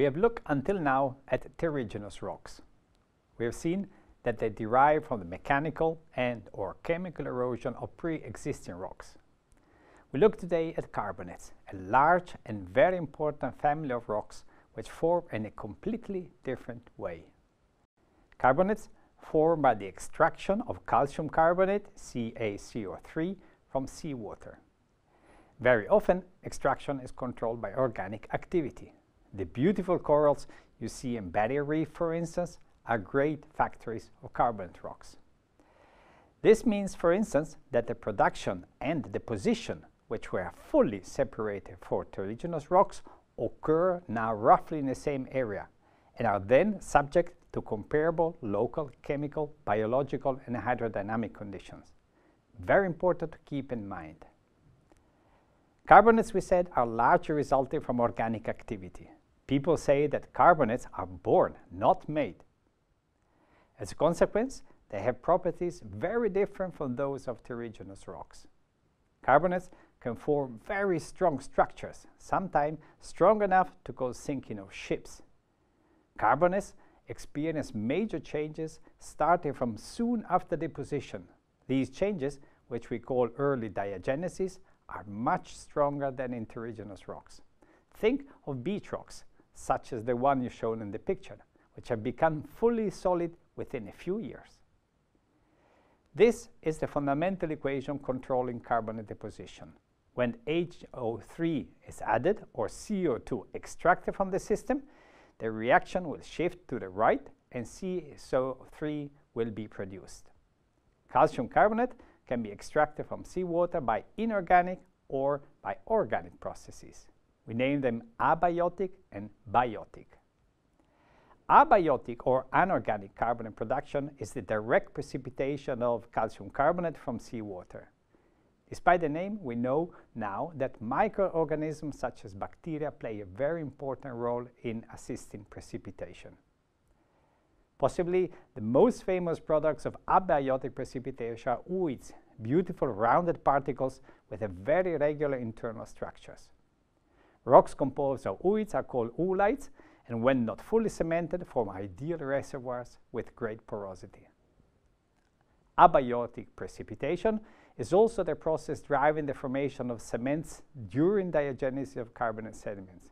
We have looked until now at terrigenous rocks. We have seen that they derive from the mechanical and or chemical erosion of pre-existing rocks. We look today at carbonates, a large and very important family of rocks which form in a completely different way. Carbonates form by the extraction of calcium carbonate, CaCO3, from seawater. Very often, extraction is controlled by organic activity. The beautiful corals you see in Barrier Reef, for instance, are great factories of carbonate rocks. This means, for instance, that the production and deposition, which were fully separated for terrigenous rocks, occur now roughly in the same area and are then subject to comparable local chemical, biological and hydrodynamic conditions. Very important to keep in mind. Carbonates, we said, are largely resulting from organic activity. People say that carbonates are born, not made. As a consequence, they have properties very different from those of terrigenous rocks. Carbonates can form very strong structures, sometimes strong enough to cause sinking of ships. Carbonates experience major changes starting from soon after deposition. These changes, which we call early diagenesis, are much stronger than in terrigenous rocks. Think of beach rocks, such as the one you've shown in the picture, which have become fully solid within a few years. This is the fundamental equation controlling carbonate deposition. When HCO3 is added or CO2 extracted from the system, the reaction will shift to the right and CO3 will be produced. Calcium carbonate can be extracted from seawater by inorganic or by organic processes. We name them abiotic and biotic. Abiotic or anorganic carbonate production is the direct precipitation of calcium carbonate from seawater. Despite the name, we know now that microorganisms such as bacteria play a very important role in assisting precipitation. Possibly the most famous products of abiotic precipitation are ooids, beautiful rounded particles with a very regular internal structures. Rocks composed of ooids are called oolites and when not fully cemented form ideal reservoirs with great porosity. Abiotic precipitation is also the process driving the formation of cements during diagenesis of carbonate sediments.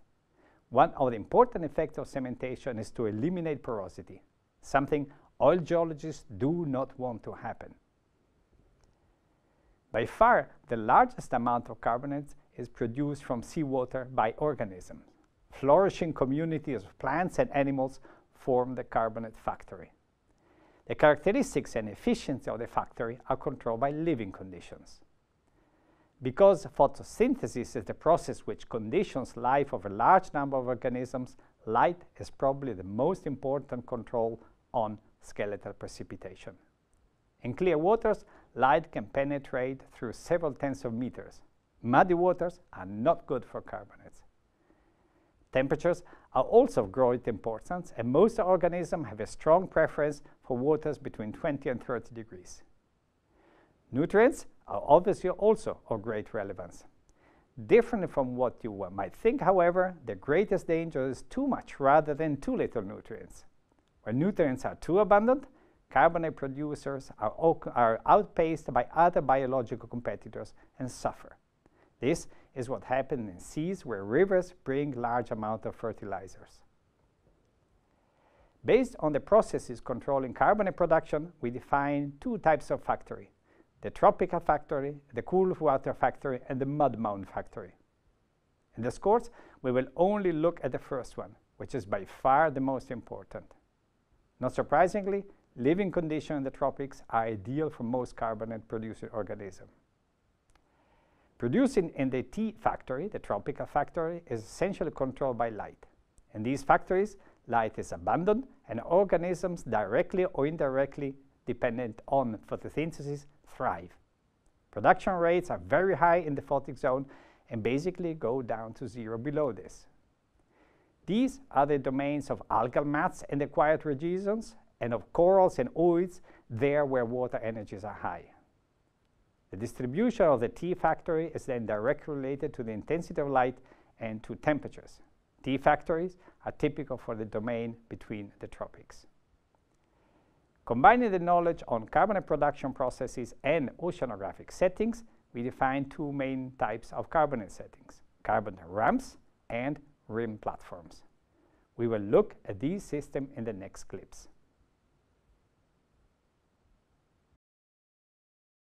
One of the important effects of cementation is to eliminate porosity, something oil geologists do not want to happen. By far, the largest amount of carbonates is produced from seawater by organisms. Flourishing communities of plants and animals form the carbonate factory. The characteristics and efficiency of the factory are controlled by living conditions. Because photosynthesis is the process which conditions life of a large number of organisms, light is probably the most important control on skeletal precipitation. In clear waters, light can penetrate through several tens of meters. Muddy waters are not good for carbonates. Temperatures are also of great importance, and most organisms have a strong preference for waters between 20 and 30 degrees. Nutrients are obviously also of great relevance. Different from what you might think, however, the greatest danger is too much rather than too little nutrients. When nutrients are too abundant, carbonate producers are, are outpaced by other biological competitors and suffer. This is what happens in seas where rivers bring large amounts of fertilizers. Based on the processes controlling carbonate production, we define two types of factory, the tropical factory, the cool water factory, and the mud mound factory. In this course, we will only look at the first one, which is by far the most important. Not surprisingly, living conditions in the tropics are ideal for most carbonate-producing organisms. Producing in the T factory, the tropical factory, is essentially controlled by light. In these factories, light is abundant and organisms directly or indirectly dependent on photosynthesis thrive. Production rates are very high in the photic zone and basically go down to zero below this. These are the domains of algal mats in the quiet regions and of corals and ooids there where water energies are high. The distribution of the T factory is then directly related to the intensity of light and to temperatures. T factories are typical for the domain between the tropics. Combining the knowledge on carbonate production processes and oceanographic settings, we define two main types of carbonate settings, carbonate ramps and rim platforms. We will look at these systems in the next clips.